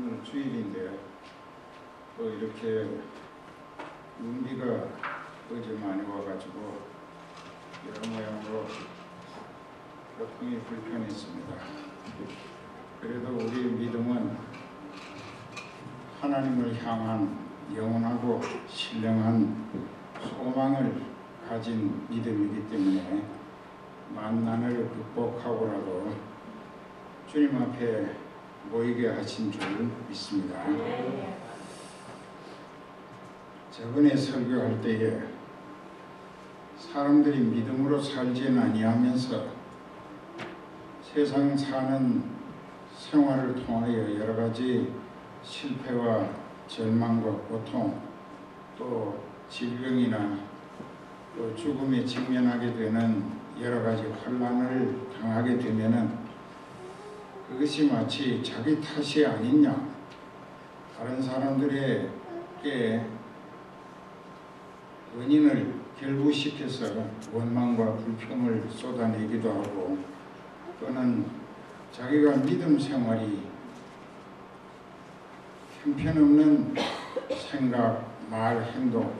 오늘 주일인데 또 이렇게 눈비가 어제 많이 와가지고 여러 모양으로 교통이 불편했습니다. 그래도 우리 믿음은 하나님을 향한 영원하고 신령한 소망을 가진 믿음이기 때문에 만난을 극복하고라도 주님 앞에 모이게 하신 줄 믿습니다. 저번에 설교할 때에 사람들이 믿음으로 살지 아니하면서 세상 사는 생활을 통하여 여러 가지 실패와 절망과 고통 또 질병이나 또 죽음에 직면하게 되는 여러 가지 환란을 당하게 되면은 그것이 마치 자기 탓이 아니냐. 다른 사람들에게 원인을 결부시켜서 원망과 불평을 쏟아내기도 하고 또는 자기가 믿음 생활이 형편없는 생각, 말, 행동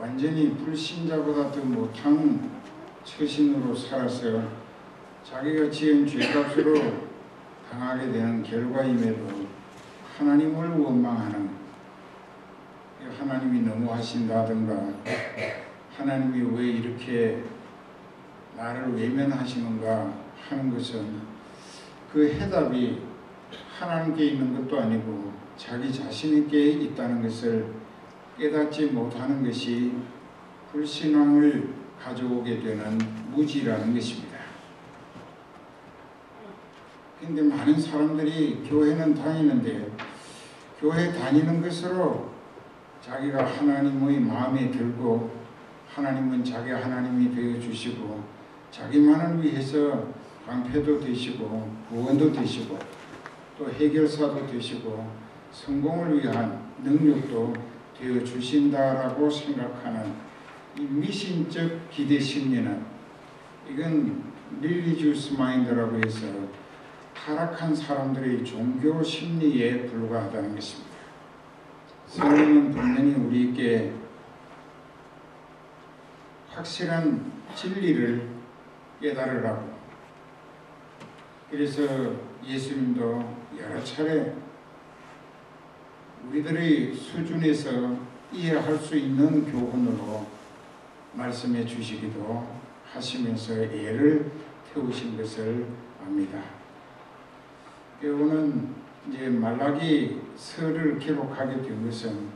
완전히 불신자보다 더 못한 처신으로 살아서 자기가 지은 죄값으로 당하게 되는 결과임에도 하나님을 원망하는 하나님이 너무하신다든가 하나님이 왜 이렇게 나를 외면하시는가 하는 것은 그 해답이 하나님께 있는 것도 아니고 자기 자신에게 있다는 것을 깨닫지 못하는 것이 불신앙을 가져오게 되는 무지라는 것입니다. 근데 많은 사람들이 교회는 다니는데 교회 다니는 것으로 자기가 하나님의 마음에 들고 하나님은 자기 하나님이 되어 주시고 자기만을 위해서 방패도 되시고 구원도 되시고 또 해결사도 되시고 성공을 위한 능력도 되어 주신다라고 생각하는 이 미신적 기대 심리는 이건 릴리주스 마인드라고 해서 타락한 사람들의 종교 심리에 불과하다는 것입니다. 성령은 분명히 우리에게 확실한 진리를 깨달으라고 그래서 예수님도 여러 차례 우리들의 수준에서 이해할 수 있는 교훈으로 말씀해 주시기도 하시면서 애를 태우신 것을 압니다. 오는 이제 말라기 서를 기록하게 된 것은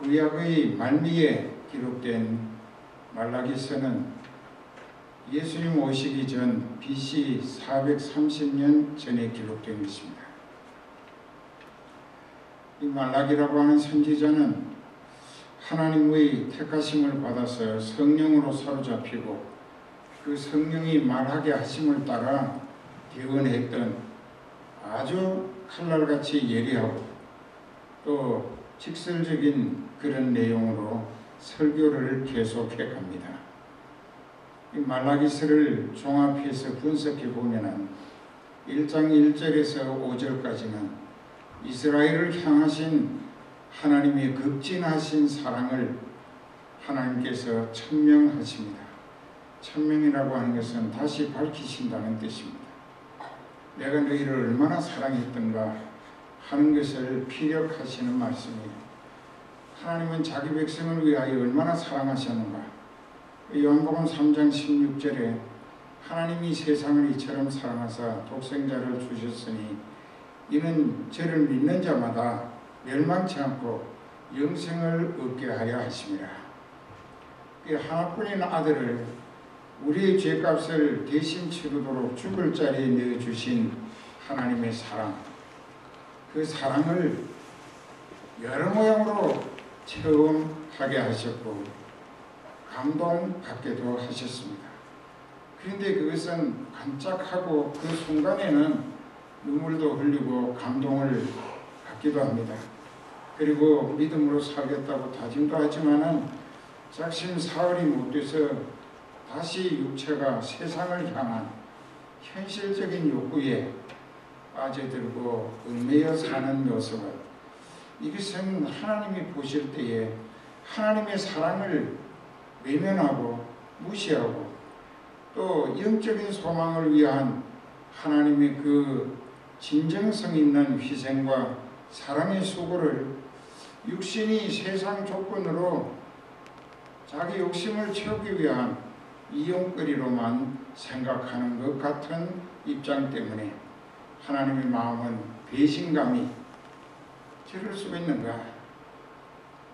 구약의 말미에 기록된 말라기 서는 예수님 오시기 전 BC 430년 전에 기록된 것입니다. 이 말라기라고 하는 선지자는 하나님의 택하심을 받아서 성령으로 사로잡히고 그 성령이 말하게 하심을 따라 대언했던 아주 칼날같이 예리하고 또 직설적인 그런 내용으로 설교를 계속해 갑니다. 이 말라기서를 종합해서 분석해 보면은 1장 1절에서 5절까지는 이스라엘을 향하신 하나님의 극진하신 사랑을 하나님께서 천명하십니다. 천명이라고 하는 것은 다시 밝히신다는 뜻입니다. 내가 너희를 얼마나 사랑했던가 하는 것을 피력하시는 말씀이에요. 하나님은 자기 백성을 위하여 얼마나 사랑하셨는가. 요한복음 3장 16절에 하나님이 세상을 이처럼 사랑하사 독생자를 주셨으니 이는 저를 믿는 자마다 멸망치 않고 영생을 얻게 하려 하심이라. 하나뿐인 아들을 우리의 죄값을 대신 치르도록 죽을 자리에 내어주신 하나님의 사랑 그 사랑을 여러 모양으로 체험하게 하셨고 감동받게도 하셨습니다. 그런데 그것은 반짝하고 그 순간에는 눈물도 흘리고 감동을 받기도 합니다. 그리고 믿음으로 살겠다고 다짐도 하지만은 작심 사흘이 못 돼서 다시 육체가 세상을 향한 현실적인 욕구에 빠져들고 얽매여 사는 모습을 이것은 하나님이 보실 때에 하나님의 사랑을 외면하고 무시하고 또 영적인 소망을 위한 하나님의 그 진정성 있는 희생과 사랑의 수고를 육신이 세상 조건으로 자기 욕심을 채우기 위한 이용거리로만 생각하는 것 같은 입장 때문에 하나님의 마음은 배신감이 저럴 수가 있는가?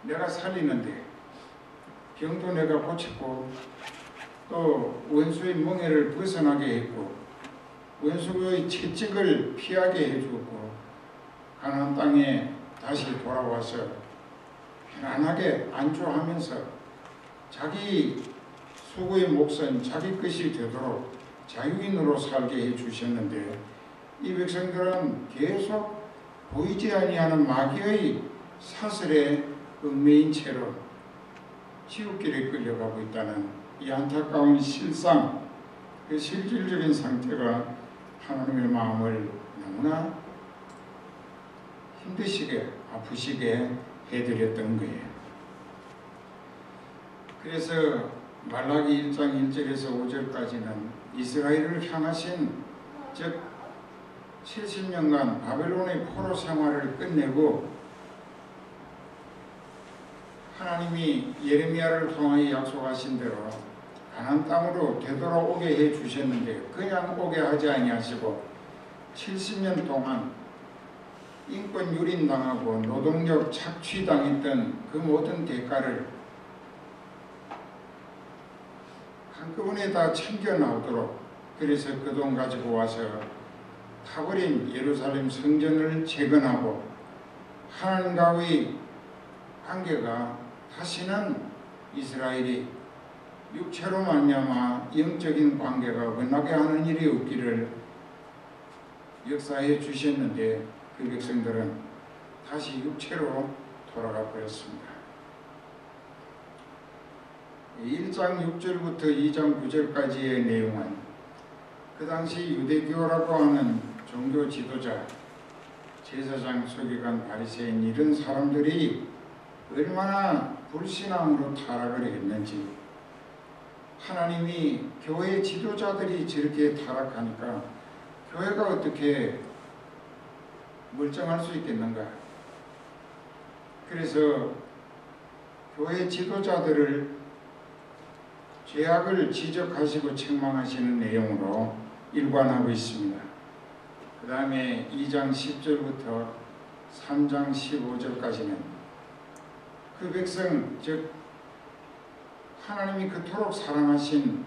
내가 살리는데 병도 내가 고쳤고 또 원수의 멍해를 벗어나게 했고 원수의 채찍을 피하게 해주고 가나안 땅에 다시 돌아와서 편안하게 안주하면서 자기 수고의 몫은 자기 것이 되도록 자유인으로 살게 해 주셨는데 이 백성들은 계속 보이지 아니하는 마귀의 사슬에 얽매인 채로 지옥길에 끌려가고 있다는 이 안타까운 실상, 그 실질적인 상태가 하나님의 마음을 너무나 힘드시게 아프시게 해드렸던 거예요. 그래서 말라기 1장 1절에서 5절까지는 이스라엘을 향하신 즉 70년간 바벨론의 포로 생활을 끝내고 하나님이 예레미야를 통하여 약속하신 대로 가나안 땅으로 되돌아오게 해 주셨는데 그냥 오게 하지 아니하시고 70년 동안 인권 유린당하고 노동력 착취당했던 그 모든 대가를 한꺼번에 다 챙겨 나오도록 그래서 그 돈 가지고 와서 타버린 예루살렘 성전을 재건하고 하나님과의 관계가 다시는 이스라엘이 육체로 말미암아 영적인 관계가 원하게 하는 일이 없기를 역사해 주셨는데 그 백성들은 다시 육체로 돌아가 버렸습니다. 1장 6절부터 2장 9절까지의 내용은 그 당시 유대교라고 하는 종교 지도자, 제사장, 서기관, 바리새인 이런 사람들이 얼마나 불신앙으로 타락을 했는지 하나님이 교회 지도자들이 저렇게 타락하니까 교회가 어떻게 멀쩡할 수 있겠는가? 그래서 교회 지도자들을 죄악을 지적하시고 책망하시는 내용으로 일관하고 있습니다. 그 다음에 2장 10절부터 3장 15절까지는 그 백성 즉 하나님이 그토록 사랑하신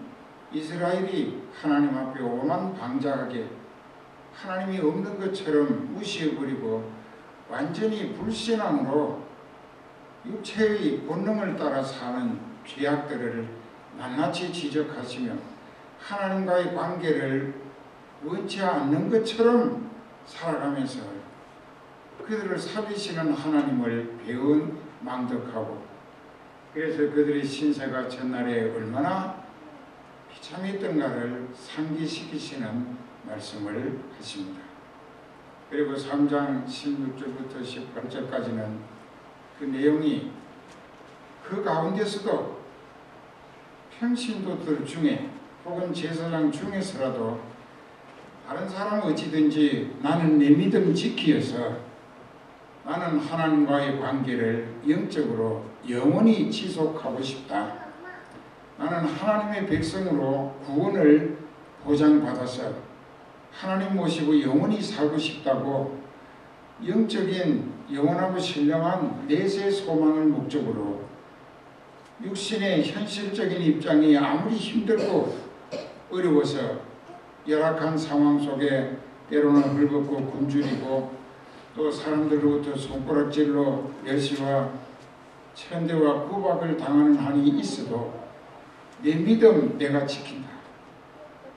이스라엘이 하나님 앞에 오만 방자하게 하나님이 없는 것처럼 무시해버리고 완전히 불신앙으로 육체의 본능을 따라 사는 죄악들을 낱낱이 지적하시며 하나님과의 관계를 원치 않는 것처럼 살아가면서 그들을 살리시는 하나님을 배운 망덕하고 그래서 그들의 신세가 전날에 얼마나 비참했던가를 상기시키시는 말씀을 하십니다. 그리고 3장 16절부터 18절까지는 그 내용이 그 가운데서도 평신도들 중에 혹은 제사장 중에서라도 다른 사람 어찌든지 나는 내 믿음 지키어서 나는 하나님과의 관계를 영적으로 영원히 지속하고 싶다. 나는 하나님의 백성으로 구원을 보장받아서 하나님 모시고 영원히 살고 싶다고 영적인 영원하고 신령한 내세 소망을 목적으로 육신의 현실적인 입장이 아무리 힘들고 어려워서 열악한 상황 속에 때로는 헐벗고 굶주리고 또 사람들로부터 손가락질로 멸시와 천대와 구박을 당하는 한이 있어도 내 믿음 내가 지킨다.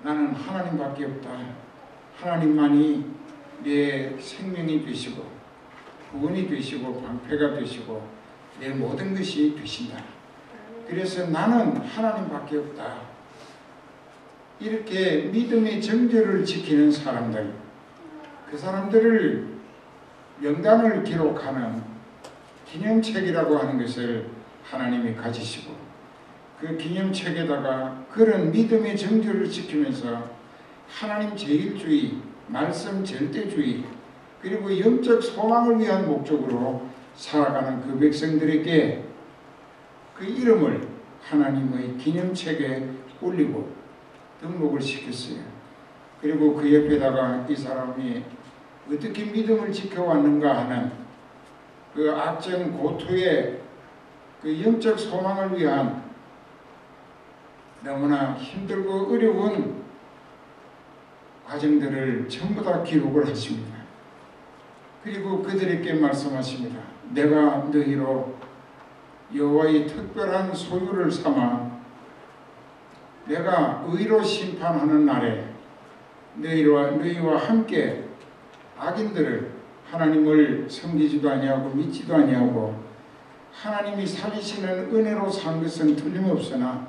나는 하나님밖에 없다. 하나님만이 내 생명이 되시고 구원이 되시고 방패가 되시고 내 모든 것이 되신다. 그래서 나는 하나님밖에 없다. 이렇게 믿음의 정절을 지키는 사람들 그 사람들을 명단을 기록하는 기념책이라고 하는 것을 하나님이 가지시고 그 기념책에다가 그런 믿음의 정절을 지키면서 하나님 제일주의, 말씀 절대주의, 그리고 영적 소망을 위한 목적으로 살아가는 그 백성들에게 그 이름을 하나님의 기념책에 올리고 등록을 시켰어요. 그리고 그 옆에다가 이 사람이 어떻게 믿음을 지켜왔는가 하는 그 악정 고투의 그 영적 소망을 위한 너무나 힘들고 어려운 과정들을 전부 다 기록을 하십니다. 그리고 그들에게 말씀하십니다. 내가 너희로 여호와의 특별한 소유를 삼아 내가 의로 심판하는 날에 너희와 너희와 함께 악인들을 하나님을 섬기지도 아니하고 믿지도 아니하고 하나님이 살리시는 은혜로 산 것은 틀림없으나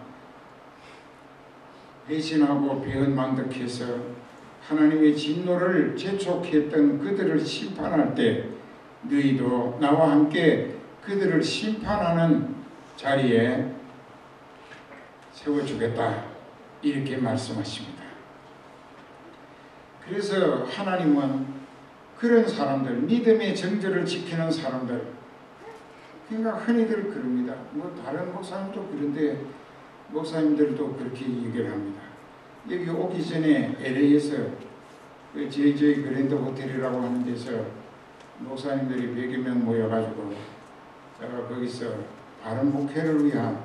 배신하고 배은망덕해서 하나님의 진노를 재촉했던 그들을 심판할 때 너희도 나와 함께 그들을 심판하는 자리에 세워주겠다 이렇게 말씀하십니다. 그래서 하나님은 그런 사람들 믿음의 정절을 지키는 사람들 그러니까 흔히들 그럽니다. 뭐 다른 목사님도 그런데 목사님들도 그렇게 얘기를 합니다. 여기 오기 전에 LA에서 그 JJ 그랜드 호텔이라고 하는 데서 목사님들이 100여 명 모여가지고 제가 거기서 바른 목회를 위한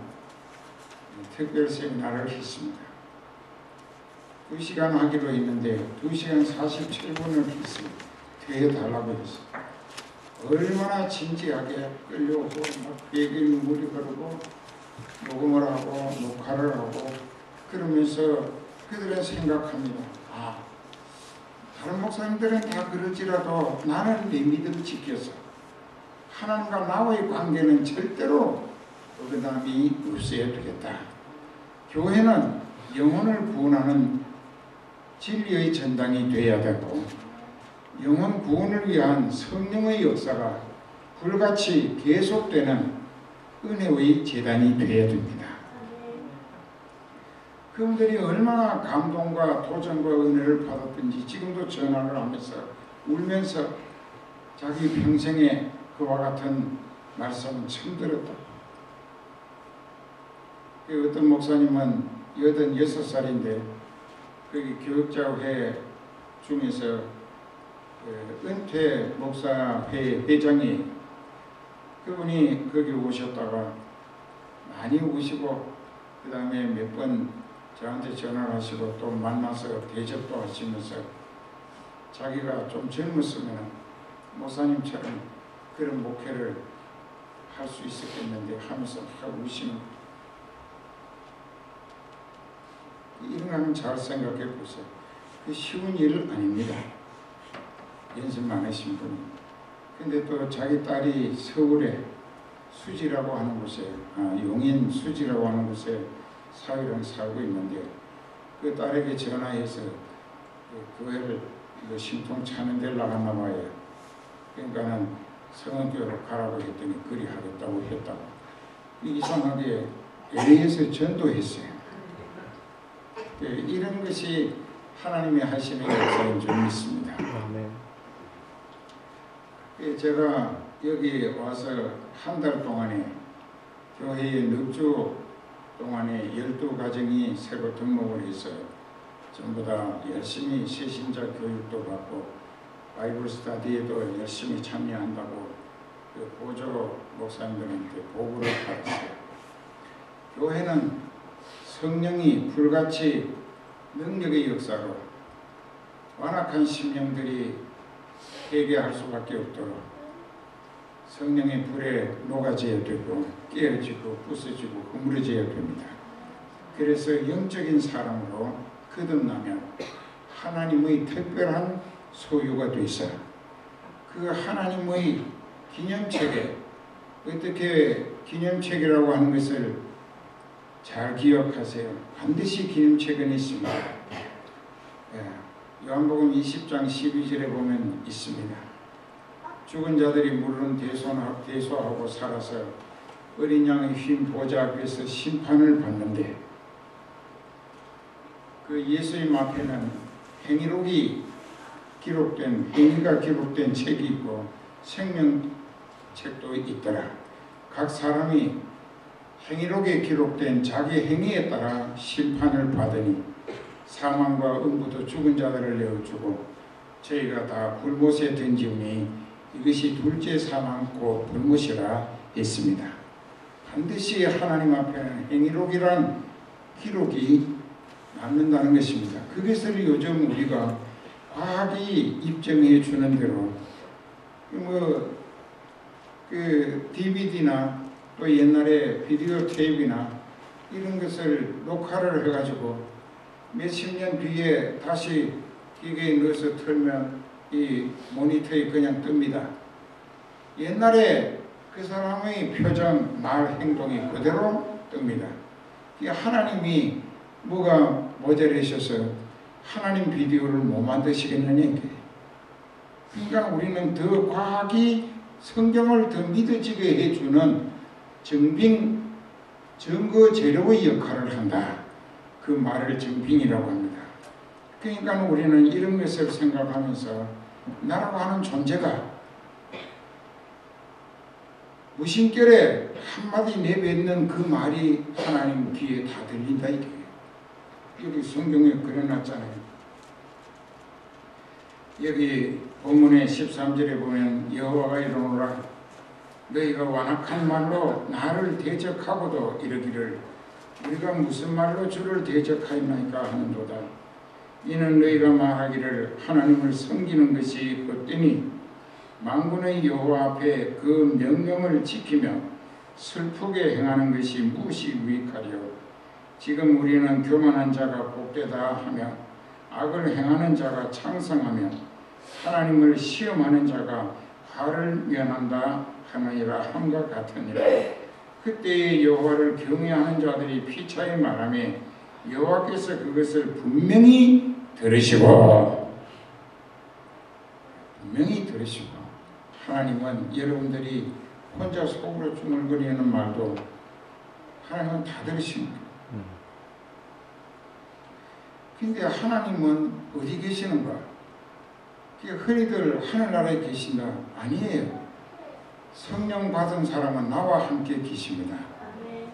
특별 세미나를 했습니다. 2시간 하기로 했는데 2시간 47분을 했습니다. 되게 달라고 했어요. 얼마나 진지하게 끌려오고 막 얘기를 물이 흐르고 녹음을 하고 녹화를 하고 그러면서 그들은 생각합니다. 아, 다른 목사님들은 다 그러지라도 나는 내 믿음 지켜서 하나님과 나와의 관계는 절대로 어긋남이 없어야 되겠다. 교회는 영혼을 구원하는 진리의 전당이 되어야 되고 영혼 구원을 위한 성령의 역사가 불같이 계속되는 은혜의 재단이 되어야 됩니다. 그분들이 얼마나 감동과 도전과 은혜를 받았든지 지금도 전화를 하면서 울면서 자기 평생에 그와 같은 말씀은 처음 들었다. 그 어떤 목사님은 86살인데 거기 교육자회 중에서 그 은퇴 목사회 회장이 그분이 거기 오셨다가 많이 오시고 그 다음에 몇 번 저한테 전화를 하시고 또 만나서 대접도 하시면서 자기가 좀 젊었으면 목사님처럼 그런 목회를 할 수 있었겠는데 하면서 막 우시는 이런 잘 생각해 보세요. 그 쉬운 일 아닙니다. 연습 많으신 분이. 근데 또 자기 딸이 서울에 수지라고 하는 곳에, 아, 용인 수지라고 하는 곳에 사위랑 살고 있는데 그 딸에게 전화해서 그 교회를 그 신통 차는 데를 나갔나 봐요. 그러니까는 성원교회로 가라고 했더니 그리 하겠다고 했다고. 이상하게 LA에서 전도했어요. 그 이런 것이 하나님이 하시는 역사인 줄 믿습니다. 그 제가 여기 와서 한 달 동안에 교회에 넉주 동안에 열두 가정이 새로 등록을 했어요. 전부 다 열심히 새신자 교육도 받고 바이블 스타디에도 열심히 참여한다고 그 보조 목사님들한테 보고를 받았어요. 교회는 성령이 불같이 능력의 역사로 완악한 심령들이 회개할 수밖에 없도록 성령의 불에 녹아져야 되고 깨어지고 부서지고 허물어져야 됩니다. 그래서 영적인 사람으로 거듭나면 하나님의 특별한 소유가 되서 그 하나님의 기념책에 어떻게 기념책이라고 하는 것을 잘 기억하세요. 반드시 기념책은 있습니다. 예, 요한복음 20장 12절에 보면 있습니다. 죽은 자들이 대소하고, 대소하고 살아서 어린 양의 흰 보좌 앞에서 심판을 받는데 그 예수님 앞에는 행위록이 기록된 행위가 기록된 책이 있고 생명책도 있더라. 각 사람이 행위록에 기록된 자기 행위에 따라 심판을 받으니 사망과 음부도 죽은 자들을 내어주고 저희가 다 불못에 던지니 이것이 둘째 사망 곧 불못이라 했습니다. 반드시 하나님 앞에는 행위록이란 기록이 남는다는 것입니다. 그것을 요즘 우리가 과학이 입증해 주는 대로 뭐 그 DVD나 또 옛날에 비디오 테이프나 이런 것을 녹화를 해가지고 몇십 년 뒤에 다시 기계에 넣어서 틀면 이 모니터에 그냥 뜹니다. 옛날에 그 사람의 표정, 말, 행동이 그대로 뜹니다. 하나님이 뭐가 모델이셔서 하나님 비디오를 못 만드시겠느냐 그러니까 우리는 더 과학이 성경을 더 믿어지게 해주는 정빙 증거 재료의 역할을 한다. 그 말을 정빙이라고 합니다. 그러니까 우리는 이런 것을 생각하면서 나라고 하는 존재가 무심결에 한마디 내뱉는 그 말이 하나님 귀에 다 들린다 이게 여기 성경에 그려놨잖아요. 여기 본문의 13절에 보면 여호와가 이르노라 너희가 완악한 말로 나를 대적하고도 이르기를 우리가 무슨 말로 주를 대적하였나이까 하는도다. 이는 너희가 말하기를 하나님을 섬기는 것이 헛되니 만군의 여호와 앞에 그 명령을 지키며 슬프게 행하는 것이 무엇이 유익하리요. 지금 우리는 교만한 자가 복되다 하며 악을 행하는 자가 창성하며 하나님을 시험하는 자가 화를 면한다 하느니라 함과 같으니라. 그때의 여호와를 경외하는 자들이 피차에 말하며 여호와께서 그것을 분명히 들으시고 분명히 들으시고 하나님은 여러분들이 혼자 속으로 중얼거리는 말도 하나님은 다 들으십니다. 근데 하나님은 어디 계시는가? 흔히들 하늘나라에 계신다. 아니에요. 성령 받은 사람은 나와 함께 계십니다.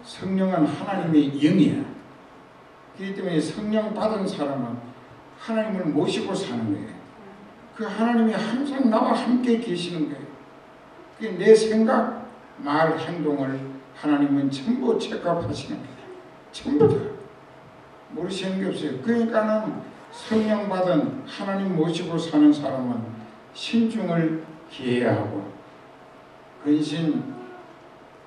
성령은 하나님의 영이야. 그렇기 때문에 성령 받은 사람은 하나님을 모시고 사는 거예요. 그 하나님이 항상 나와 함께 계시는 거예요. 내 생각, 말, 행동을 하나님은 전부 체크하시는 거예요. 전부 다. 모르시는 게 없어요. 그러니까는 성령 받은 하나님 모시고 사는 사람은 신중을 기해야 하고 근신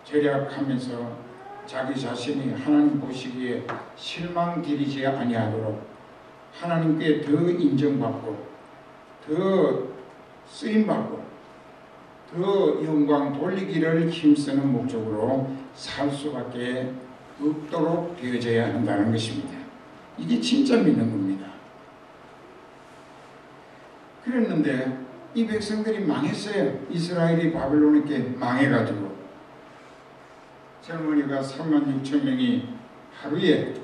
절약하면서 자기 자신이 하나님 보시기에 실망드리지 아니하도록 하나님께 더 인정받고 더 쓰임받고 더 영광 돌리기를 힘쓰는 목적으로 살 수밖에 없도록 되어져야 한다는 것입니다. 이게 진짜 믿는 겁니다. 그랬는데 이 백성들이 망했어요. 이스라엘이 바벨론에게 망해가지고 젊은이가 3만 6천 명이 하루에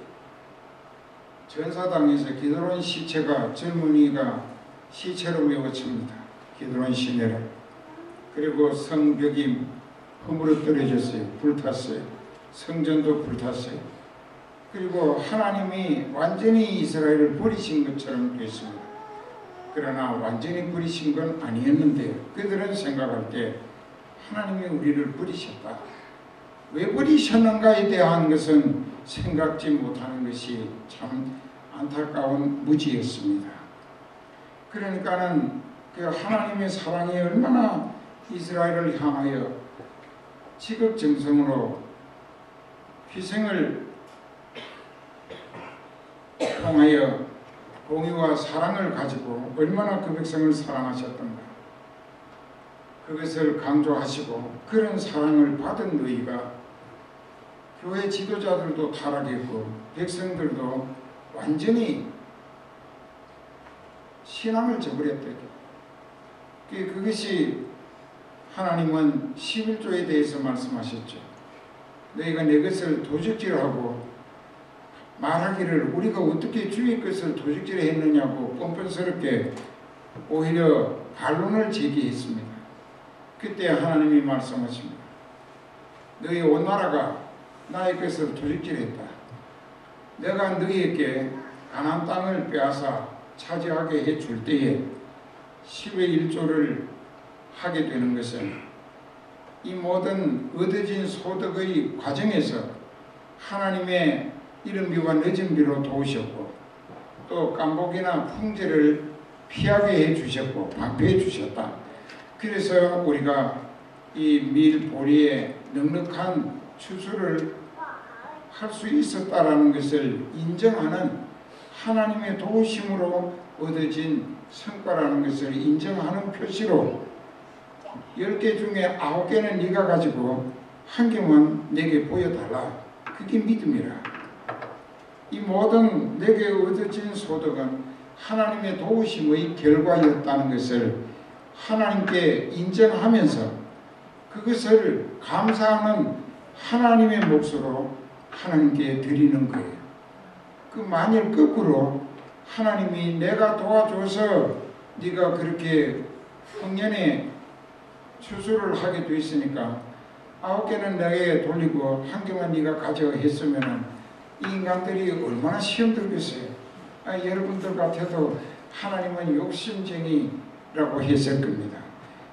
전사당에서 기드론 시체가 젊은이가 시체로 메워칩니다. 기드론 시내를 그리고 성벽이 허물어뜨려졌어요. 불탔어요. 성전도 불탔어요. 그리고 하나님이 완전히 이스라엘을 버리신 것처럼 됐습니다. 그러나 완전히 버리신 건 아니었는데 그들은 생각할 때 하나님이 우리를 버리셨다. 왜 버리셨는가에 대한 것은 생각지 못하는 것이 참 안타까운 무지였습니다. 그러니까는 그 하나님의 사랑이 얼마나 이스라엘을 향하여 지극정성으로 희생을 통하여 공의와 사랑을 가지고 얼마나 그 백성을 사랑하셨던가 그것을 강조하시고 그런 사랑을 받은 너희가 교회 지도자들도 타락했고 백성들도 완전히 신앙을 저버렸다. 그 그것이 하나님은 11조에 대해서 말씀하셨죠. 너희가 내 것을 도적질하고 말하기를 우리가 어떻게 주의 것을 도적질했느냐고 뻔뻔스럽게 오히려 반론을 제기했습니다. 그때 하나님이 말씀하십니다. 너희 온 나라가 나의 것을 도적질했다. 내가 너희에게 가나안 땅을 빼앗아 차지하게 해줄 때에 10의 1조를 하게 되는 것은 이 모든 얻어진 소득의 과정에서 하나님의 이른 비와 늦은 비로 도우셨고 또 깜복이나 풍제를 피하게 해주셨고 방패해 주셨다. 그래서 우리가 이 밀보리의 넉넉한 추수를 할 수 있었다라는 것을 인정하는 하나님의 도우심으로 얻어진 성과라는 것을 인정하는 표시로 열개 중에 아홉 개는 네가 가지고 한 개만 내게 보여달라. 그게 믿음이라. 이 모든 내게 얻어진 소득은 하나님의 도우심의 결과였다는 것을 하나님께 인정하면서 그것을 감사하는 하나님의 몫으로 하나님께 드리는 거예요. 그 만일 거꾸로 하나님이 내가 도와줘서 네가 그렇게 흥년에 추수를 하게 됐으니까 아홉 개는 내게 돌리고 한 개만 네가 가져 했으면은 이 인간들이 얼마나 시험 들겠어요. 아, 여러분들 같아도 하나님은 욕심쟁이라고 했을 겁니다.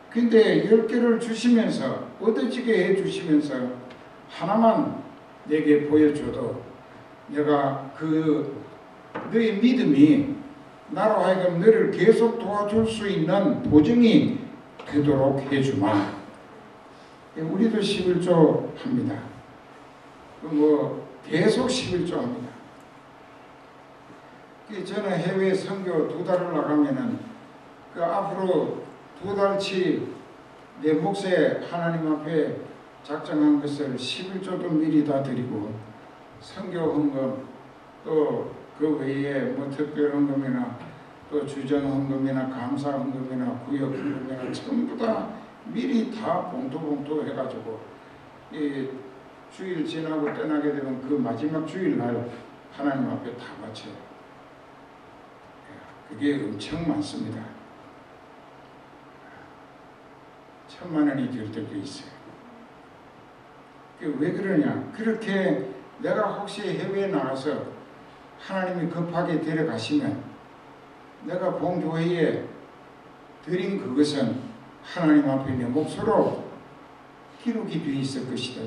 근데 열 개를 주시면서 얻어지게 해 주시면서 하나만 내게 보여줘도 내가 그 너의 믿음이 나로 하여금 너를 계속 도와줄 수 있는 보증이 되도록 해주마. 예, 우리도 11조 합니다. 그뭐 계속 11조 합니다. 그 저는 해외 선교 두 달을 나가면은 그 앞으로 두 달치 내 몫에 하나님 앞에 작정한 것을 11조도 미리 다 드리고 선교 헌금 또 그 외에 뭐 특별 헌금이나 또 주전 헌금이나 감사 헌금이나 구역 헌금이나 전부 다 미리 다 봉투 봉투 해가지고 이 주일 지나고 떠나게 되면 그 마지막 주일 날 하나님 앞에 다 바쳐요. 그게 엄청 많습니다. 천만 원이 될 때도 있어요. 왜 그러냐? 그렇게 내가 혹시 해외에 나가서 하나님이 급하게 데려가시면 내가 봉교회에 드린 그것은 하나님 앞에 내 몫으로 기록이 되어 있을 것이다.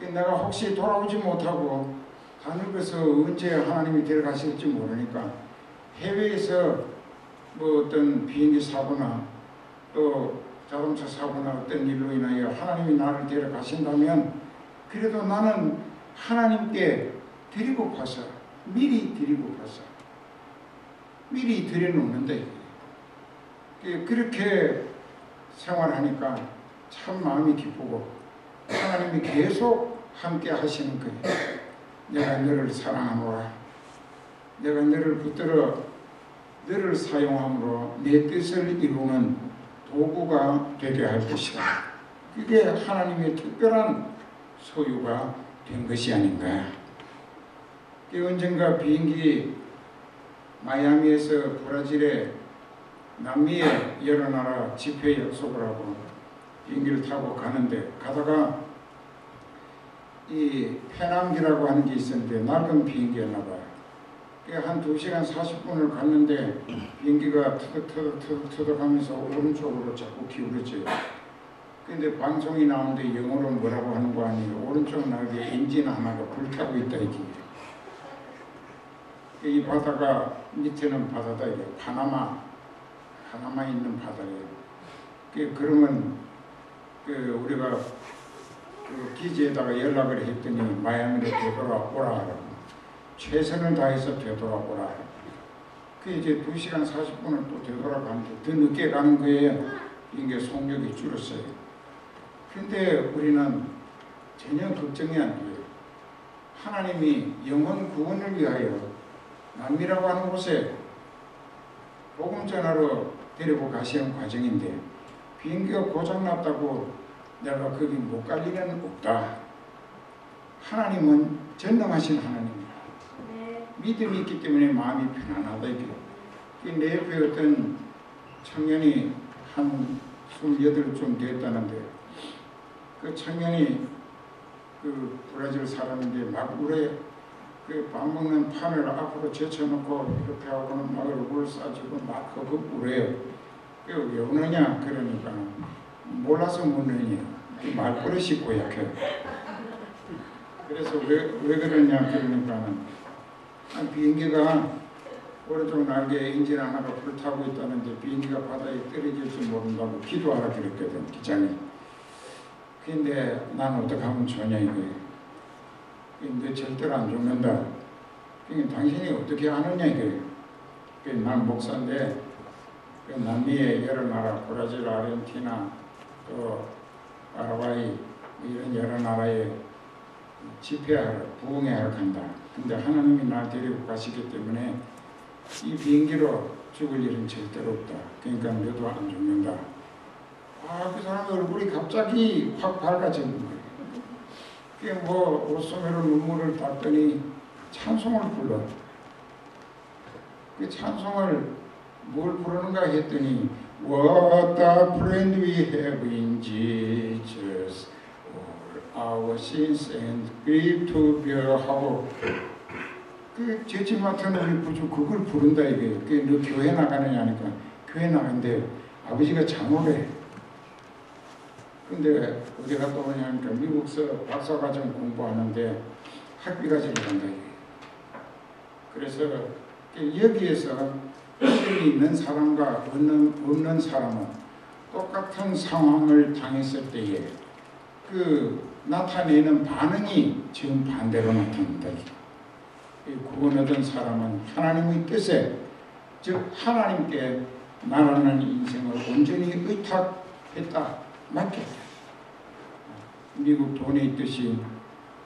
내가 혹시 돌아오지 못하고 하늘에서 언제 하나님이 데려가실지 모르니까 해외에서 뭐 어떤 비행기 사고나 또 자동차 사고나 어떤 일로 인하여 하나님이 나를 데려가신다면 그래도 나는 하나님께 드리고 가서 미리 드리고 가서 미리 드려놓는데 그렇게 생활하니까 참 마음이 기쁘고 하나님이 계속 함께 하시는 거예요. 내가 너를 사랑하노라. 내가 너를 붙들어 너를 사용함으로 내 뜻을 이루는 도구가 되게 할 것이다. 그게 하나님의 특별한 소유가 된 것이 아닌가. 언젠가 비행기 마이애미에서 브라질에 남미에 여러 나라 집회 약속을 하고 비행기를 타고 가는데 가다가 이 페남기라고 하는 게 있었는데 낡은 비행기였나 봐요. 한 2시간 40분을 갔는데 비행기가 터득터득터득터득 하면서 오른쪽으로 자꾸 기울어져요. 근데 방송이 나오는데 영어로 뭐라고 하는 거 아니에요. 오른쪽 날개 엔진 하나가 불타고 있다 이게. 이 바다가 밑에는 바다다 이게 파나마 파나마 있는 바다예요. 그 그러면 그 우리가 그 기지에다가 연락을 했더니 마이애미로 되돌아오라 최선을 다해서 되돌아오라 그 이제 2시간 40분을 또 되돌아가는데 더 늦게 가는 거예요. 이게 속력이 줄었어요. 근데 우리는 전혀 걱정이 안 돼요. 하나님이 영혼 구원을 위하여 남미라고 하는 곳에 복음 전하러 데리고 가시는 과정인데 비행기가 고장났다고 내가 거기 못 갈 일은 없다. 하나님은 전능하신 하나님이다. 믿음이 있기 때문에 마음이 편안하다 이게. 내 옆에 어떤 청년이 한 28쯤 됐다는데 그 청년이 그 브라질 사람인데 막 울어요. 그밥 먹는 판을 앞으로 제쳐놓고 이렇게 하고는 막 얼굴을 싸주고 막 허겁 울어요. 그왜 우느냐 그러니까 몰라서 묻느냐 말버릇이 고약해. 그래서 왜, 왜 그러냐 그러니까 비행기가 오른쪽 날개에 엔진 하나가 불타고 있다는데 비행기가 바다에 떨어질 줄 모른다고 기도하라 그랬거든 기장이. 근데 난 어떻게 하면 좋냐 이거예요. 근데 절대로 안 죽는다. 그러니까 당신이 어떻게 하느냐 이거예요. 난 목사인데 그 남미의 여러 나라, 브라질, 아르헨티나, 또 파라과이 이런 여러 나라에 집회하러 부흥회하러 간다. 근데 하나님이 날 데리고 가시기 때문에 이 비행기로 죽을 일은 절대로 없다. 그러니까 너도 안 죽는다. 아, 그 사람 얼굴이 갑자기 확 밝아지는 거예요. 뭐 옷소매로 눈물을 닦더니 찬송을 불러. 그 찬송을 뭘 부르는가 했더니 What a friend we have in Jesus All our sins and grief to bear 하고 그 제치 맡은 우리 부주 그걸 부른다 이게 그너 교회 나가느냐 하니까. 교회 나간대 아버지가 장로래 근데 어디 갔다 오냐 하니까 미국서 박사과정 공부하는데 학비가 들어간다 이게 그래서 여기에서 있는 사람과 없는, 없는 사람은 똑같은 상황을 당했을 때에 그 나타내는 반응이 지금 반대로 나타난다. 구원 얻은 사람은 하나님의 뜻에 즉 하나님께 나라는 인생을 온전히 의탁했다. 맡겼다. 미국 돈에 있듯이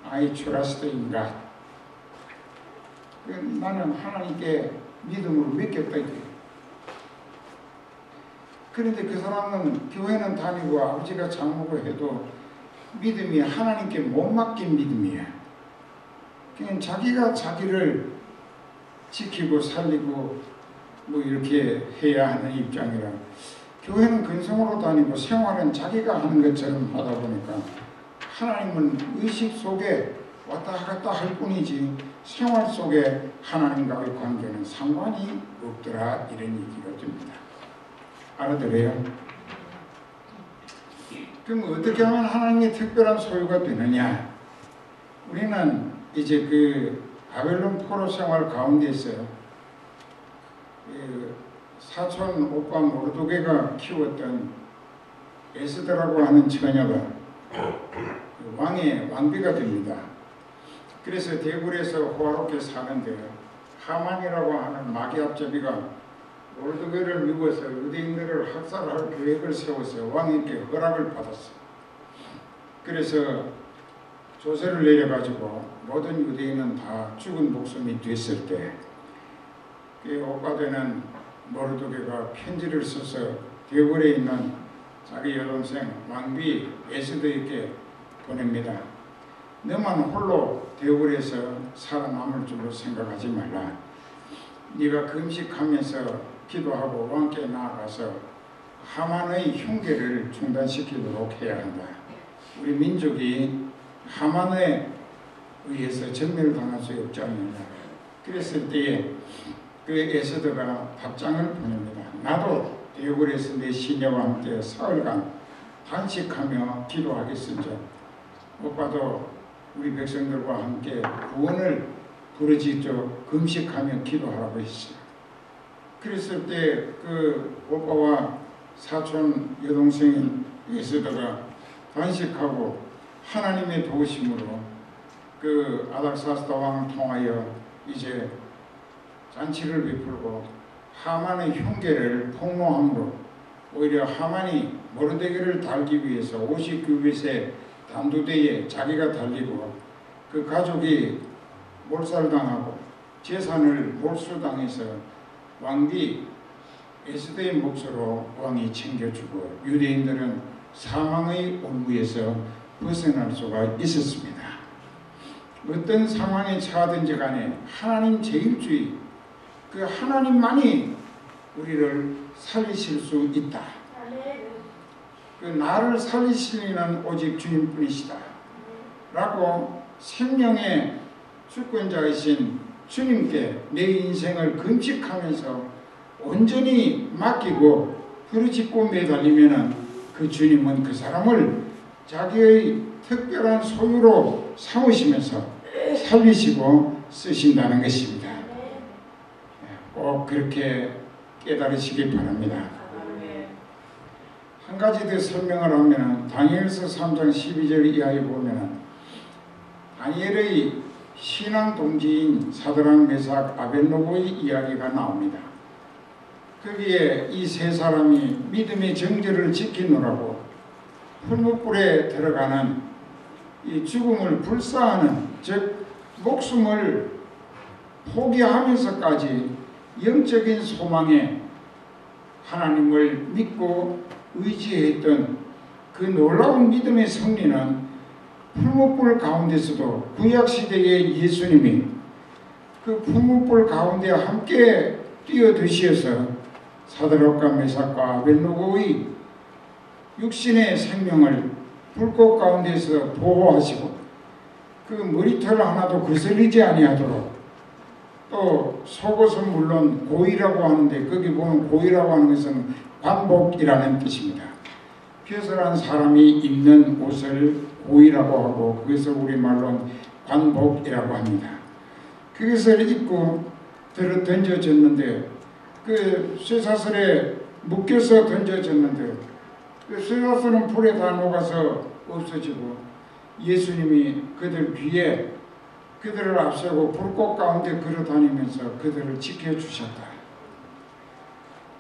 I trust in God. 나는 하나님께 믿음으로 믿겠다. 그런데 그 사람은 교회는 다니고 아버지가 장목을 해도 믿음이 하나님께 못 맡긴 믿음이야. 그냥 자기가 자기를 지키고 살리고 뭐 이렇게 해야 하는 입장이라 교회는 근성으로 다니고 생활은 자기가 하는 것처럼 하다 보니까 하나님은 의식 속에 왔다 갔다 할 뿐이지 생활 속에 하나님과의 관계는 상관이 없더라 이런 얘기가 됩니다. 알아들어요? 그럼 어떻게 하면 하나님의 특별한 소유가 되느냐? 우리는 이제 그 바벨론 포로 생활 가운데서 그 사촌 오빠 모르도게가 키웠던 에스더라고 하는 처녀가 왕의 왕비가 됩니다. 그래서 대굴에서 호화롭게 사는데 하만이라고 하는 마귀 앞잡이가 모르드게를 미워서 유대인들을 학살할 계획을 세워서 왕에게 허락을 받았어. 그래서 조세를 내려가지고 모든 유대인은 다 죽은 목숨이 됐을 때그 오빠되는 모르드게가 편지를 써서 대궐에 있는 자기 여동생 왕비 에스더에게 보냅니다. 너만 홀로 대궐에서 살아남을 줄로 생각하지 말라. 네가 금식하면서 기도하고 왕께 나아가서 하만의 흉계를 중단시키도록 해야 한다. 우리 민족이 하만에 의해서 전멸당할 수 없지 않느냐. 그랬을 때에 그 에스더가 답장을 보냅니다. 나도 대궐에서 내 시녀와 함께 사흘간 단식하며 기도하겠은즉 오빠도 우리 백성들과 함께 구원을 부르짖어 금식하며 기도하라고 했어요. 그랬을 때 그 오빠와 사촌 여동생인 에스더가 단식하고 하나님의 도우심으로 그 아닥사스다 왕을 통하여 이제 잔치를 베풀고 하만의 흉계를 폭로함으로 오히려 하만이 모르데게를 달기 위해서 59빛의 단두대에 자기가 달리고 그 가족이 몰살당하고 재산을 몰수당해서 왕비 에스더의 몫으로 왕이 챙겨주고 유대인들은 사망의 올무에서 벗어날 수가 있었습니다. 어떤 상황에 처하든지 간에 하나님 제일주의 그 하나님만이 우리를 살리실 수 있다. 그 나를 살리실 이는 오직 주님뿐이시다. 라고 생명의 주권자이신 주님께 내 인생을 금식하면서 온전히 맡기고 부르짖고 매달리면 그 주님은 그 사람을 자기의 특별한 소유로 삼으시면서 살리시고 쓰신다는 것입니다. 꼭 그렇게 깨달으시기 바랍니다. 한 가지 더 설명을 하면 다니엘서 3장 12절 이하에 보면 다니엘의 신앙 동지인 사드랑 메삭 아벨노고의 이야기가 나옵니다. 거기에 이 세 사람이 믿음의 정절을 지키느라고 풀무불에 들어가는 이 죽음을 불사하는 즉 목숨을 포기하면서까지 영적인 소망에 하나님을 믿고 의지했던 그 놀라운 믿음의 승리는 풀무불 가운데서도 구약시대의 예수님이 그 풀무불 가운데 함께 뛰어드시어서 사드락과 메삭과 아벨노고의 육신의 생명을 불꽃 가운데서 보호하시고 그 머리털 하나도 거슬리지 아니하도록 또 속옷은 물론 고이라고 하는데 거기 보면 고이라고 하는 것은 관복이라는 뜻입니다. 벼슬한 사람이 입는 옷을 고이라고 하고 그것을 우리말로 관복이라고 합니다. 그것을 입고 들어 던져졌는데 그 쇠사슬에 묶여서 던져졌는데 그 쇠사슬은 불에 다 녹아서 없어지고 예수님이 그들 뒤에 그들을 앞세고 불꽃 가운데 걸어다니면서 그들을 지켜주셨다.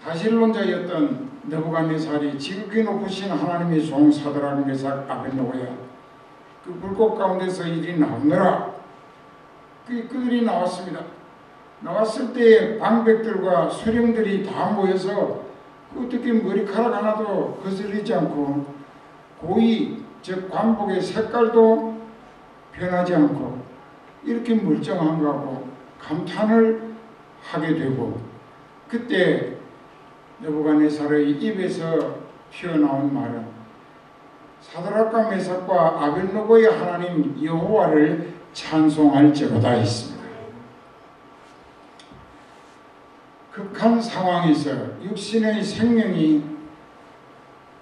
다실론자였던 너부갓네살이 지극히 높으신 하나님의 종 사드락 메삭 아벤노고야 그 불꽃 가운데서 일이 나오느라 그 그들이 나왔습니다. 나왔을 때 방백들과 수령들이 다 모여서 어떻게 머리카락 하나도 거슬리지 않고 고이 즉 관복의 색깔도 변하지 않고 이렇게 멀쩡한가고 감탄을 하게 되고 그때 느부갓네살의 입에서 튀어나온 말은 사드락과 메삭과 아벨노고의 하나님 여호와를 찬송할지로다 했습니다. 극한 상황에서 육신의 생명이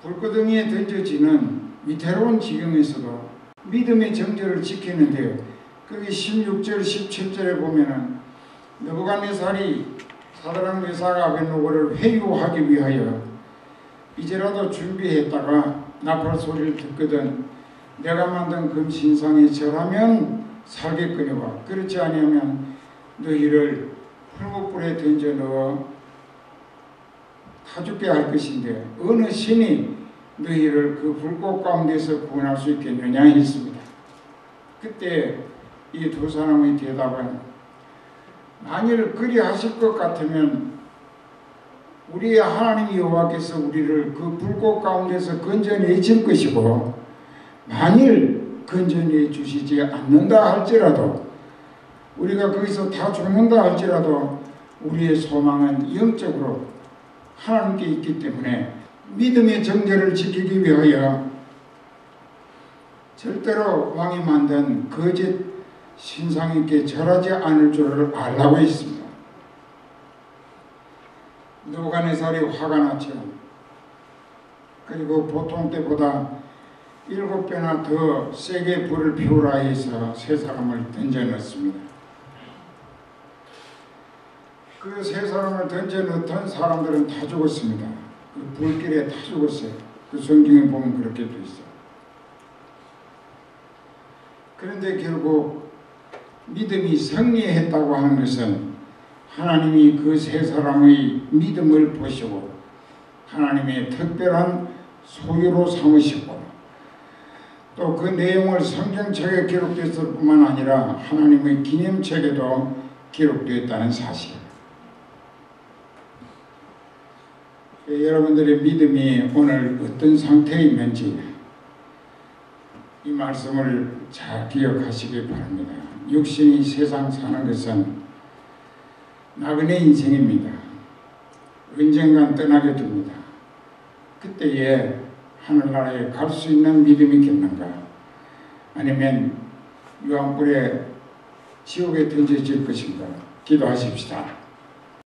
불구덩이에 던져지는 위태로운 지경에서도 믿음의 정절을 지키는데 거기 16절 17절에 보면은 느부갓네살이 사드락 메삭 아벤노고를 회유하기 위하여 이제라도 준비했다가 나팔 소리를 듣거든 내가 만든 금신상에 절하면 살겠거니와 그렇지 아니하면 너희를 풀무불에 던져 넣어 타죽게 할 것인데 어느 신이 너희를 그 불꽃 가운데서 구원할 수 있겠느냐 했습니다. 그때 이 두 사람의 대답은 만일 그리 하실 것 같으면 우리의 하나님 여호와께서 우리를 그 불꽃 가운데서 건져내 줄 것이고 만일 건져내 주시지 않는다 할지라도 우리가 거기서 다 죽는다 할지라도 우리의 소망은 영적으로 하나님께 있기 때문에 믿음의 정절을 지키기 위하여 절대로 왕이 만든 거짓 신상에게 절하지 않을 줄을 알라고 했습니다. 누가네살이 화가 났죠. 그리고 보통 때보다 일곱 배나 더 세게 불을 피우라 해서 세 사람을 던져 넣습니다. 그 세 사람을 던져 넣던 사람들은 다 죽었습니다. 그 불길에 다 죽었어요. 그 성경에 보면 그렇게 돼 있어요. 그런데 결국 믿음이 승리했다고 하는 것은 하나님이 그 세 사람의 믿음을 보시고 하나님의 특별한 소유로 삼으시고 또 그 내용을 성경책에 기록됐을 뿐만 아니라 하나님의 기념책에도 기록되었다는 사실. 그 여러분들의 믿음이 오늘 어떤 상태에 있는지 이 말씀을 잘 기억하시기 바랍니다. 육신이 세상 사는 것은 나그네 인생입니다. 언젠간 떠나게 됩니다. 그때에 하늘나라에 갈 수 있는 믿음이 있겠는가? 아니면 유황불에 지옥에 던져질 것인가? 기도하십시다.